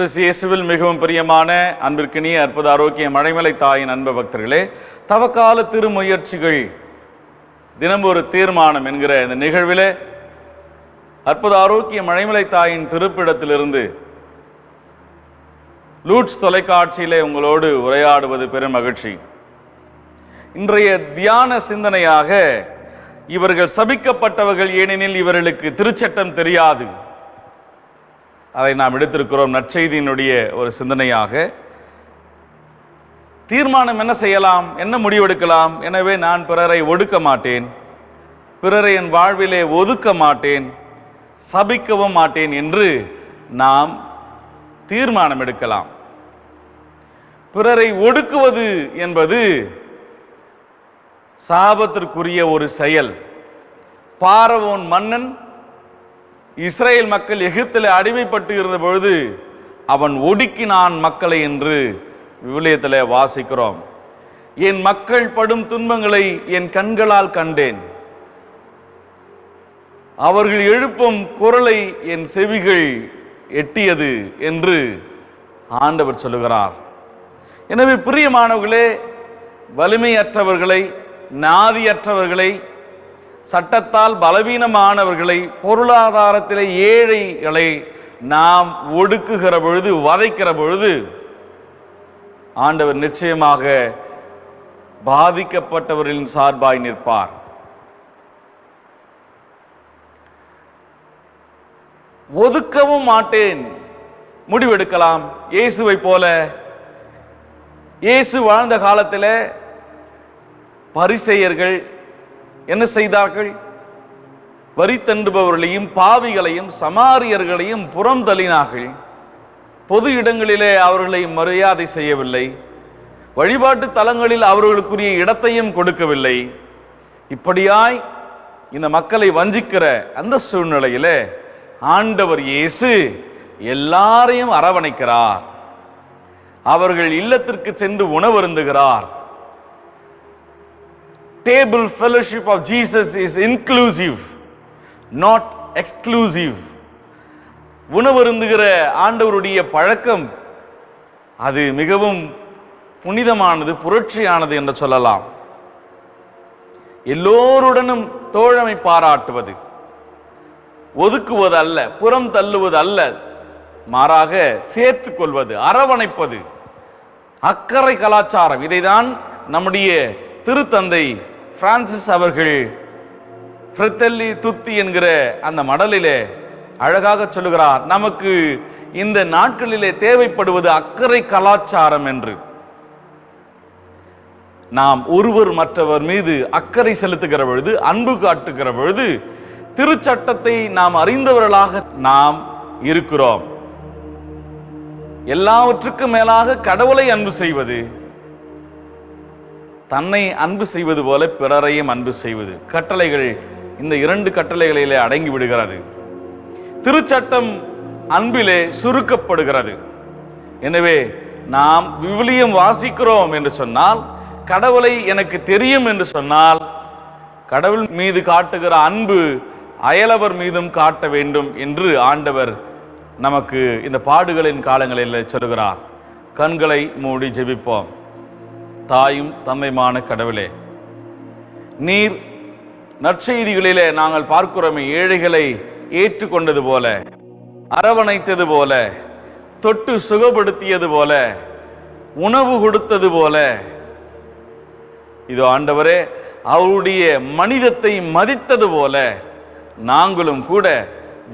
கிறிஸ்து இயேசுவில் மிகவும் பிரியமான அன்பிற்கினிய அற்புத ஆரோக்கிய மழைமலை தாயின் அன்ப பக்தர்களே தவக்கால திருமுயற்சிகள் தினம் ஒரு தீர்மானம் என்கிற இந்த நிகழ்வில் அற்புத ஆரோக்கிய மழைமலை தாயின் திருப்பிடத்திலிருந்து லூட்ஸ் தொலைக்காட்சியிலே உங்களோடு உரையாடுவது பெரும் மகிழ்ச்சி. இன்றைய தியான சிந்தனையாக இவர்கள் சபிக்கப்பட்டவர்கள் ஏனெனில் இவர்களுக்கு திருச்சட்டம் தெரியாது. அதை நாம் எடுத்திருக்கிறோம் நற்செய்தியினுடைய ஒரு சிந்தனையாக. தீர்மானம் என்ன செய்யலாம்? என்ன முடிவெடுக்கலாம்? எனவே நான் பிறரை ஒடுக்க மாட்டேன். பிறரை என் வாழ்விலே ஒதுக்க மாட்டேன். சபிக்கவும் மாட்டேன் என்று நாம் தீர்மானம் எடுக்கலாம். பிறரை ஒடுக்குவது என்பது சாபத்திற்குரிய ஒரு செயல். பாரவோன் மன்னன் இஸ்ரேல் மக்கள் எகிப்தில் அடிமைப்பட்டு இருந்த பொழுது அவன் ஒடுக்கினான் மக்களை என்று விவிலியத்தில் வாசிக்கிறோம். என் மக்கள் படும் துன்பங்களை என் கண்களால் கண்டேன். அவர்கள் எழுப்பும் குரலை என் செவிகள் எட்டியது என்று ஆண்டவர் சொல்லுகிறார். எனவே பிரியமானவர்களே வலிமையற்றவர்களை நாதியற்றவர்களை சட்டத்தால் பலவீனமானவர்களை பொருளாதாரத்திலே ஏழைகளை நாம் ஒடுக்குகிற பொழுது வதைக்கிற பொழுது ஆண்டவர் நிச்சயமாக பாதிக்கப்பட்டவர்களின் சார்பாய் நிற்பார். ஒதுக்கவும் மாட்டேன். முடிவெடுக்கலாம். இயேசுவை போல இயேசு வாழ்ந்த காலத்தில் பரிசெயர்கள் என்ன செய்தார்கள்? வரி தண்டுபவர்களையும் பாவிகளையும் சமாரியர்களையும் புறம் தள்ளினார்கள் பொது இடங்களிலே அவர்களை மரியாதை செய்யவில்லை. வழிபாட்டு தலங்களில் அவர்களுக்குரிய இடத்தையும் கொடுக்கவில்லை. இப்படியாய் இந்த மக்களை வஞ்சிக்கிற அந்த சூழ்நிலையிலே ஆண்டவர் இயேசு எல்லாரையும் அரவணைக்கிறார். அவர்கள் இல்லத்திற்கு சென்று உணவருந்துகிறார். Table fellowship of Jesus is inclusive not exclusive உணவருந்துகிற ஆண்டவருடைய பழக்கம் அது மிகவும் புனிதமானது புரட்சியானது என்று சொல்லலாம். எல்லோருடனும் தோழமை பாராட்டுவது ஒதுக்குவது அல்ல புறம் தள்ளுவது அல்ல மாறாக சேர்த்து கொள்வது அரவணைப்பது அக்கறை கலாச்சாரம். இதைதான் நம்முடைய திருத்தந்தை பிரான்சிஸ் அவர்கள் ஃப்ரித்தல்லி துத்தி என்கிற அந்த மடலிலே அழகாக சொல்லுகிறார் நமக்கு இந்த நாட்களிலே தேவைப்படுவது அக்கறை கலாச்சாரம் என்று. நாம் ஒருவர் மற்றவர் மீது அக்கறை செலுத்துகிற பொழுது அன்பு காட்டுகிற பொழுது திருச்சட்டத்தை நாம் அறிந்தவர்களாக நாம் இருக்கிறோம். எல்லாவற்றுக்கும் மேலாக கடவுளை அன்பு செய்வது தன்னை அன்பு செய்வது போல பிறரையும் அன்பு செய்வது. கட்டளைகள் இந்த இரண்டு கட்டளைகளிலே அடங்கி விடுகிறது. திருச்சட்டம் அன்பிலே சுருக்கப்படுகிறது. எனவே நாம் விவிலியம் வாசிக்கிறோம் என்று சொன்னால் கடவுளை எனக்கு தெரியும் என்று சொன்னால் கடவுள் மீது காட்டுகிற அன்பு அயலவர் மீதும் காட்ட வேண்டும் என்று ஆண்டவர் நமக்கு இந்த பாடுகளின் காலங்களில் சொல்கிறார் கண்களை மூடி ஜெபிப்போம். தாயும் தந்தைமான கடவுளே. நீர் நற்செய்திகளிலே நாங்கள் பார்க்கிறோமே ஏழைகளை ஏற்றுக்கொண்டது போல அரவணைத்தது போல தொட்டு சுகப்படுத்தியது போல உணவு கொடுத்தது போல. இதோ ஆண்டவரே அவருடைய மனிதத்தை மதித்தது போல நாங்களும் கூட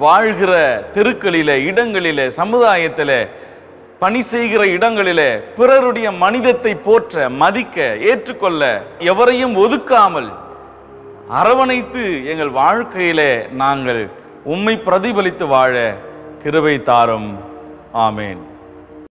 வாழ்கிற தெருக்களிலே இடங்களில சமுதாயத்தில் பணி செய்கிற இடங்களிலே பிறருடைய மனிதத்தை போற்ற மதிக்க ஏற்றுக்கொள்ள எவரையும் ஒதுக்காமல் அரவணைத்து எங்கள் வாழ்க்கையிலே நாங்கள் உம்மை பிரதிபலித்து வாழ கிருபை தாரும். ஆமேன்.